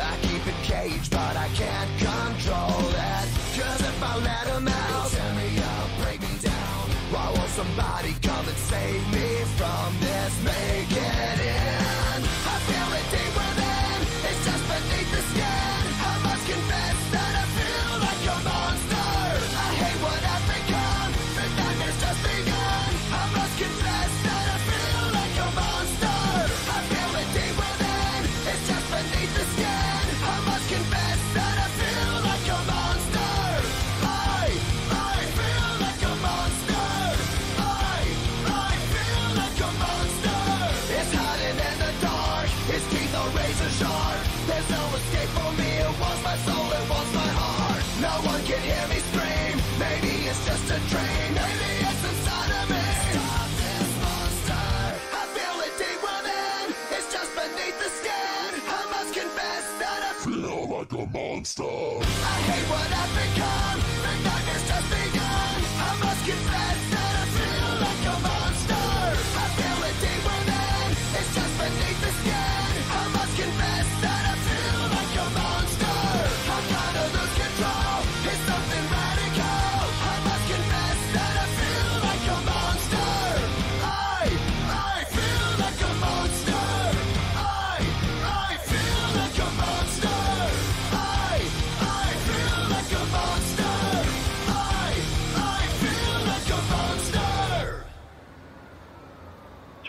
I keep it caged, but I can't control it. Cause if I let him out, tear me up, break me down. Why won't somebody come and save me from this? Razor sharp. There's no escape for me. It wants my soul. It wants my heart. No one can hear me scream. Maybe it's just a dream. Maybe it's inside of me. Stop this monster. I feel it deep within. It's just beneath the skin. I must confess that I Feel like a monster. I hate what I've become.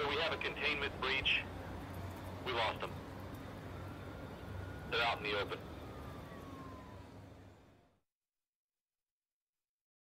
Sir, we have a containment breach. We lost them. They're out in the open.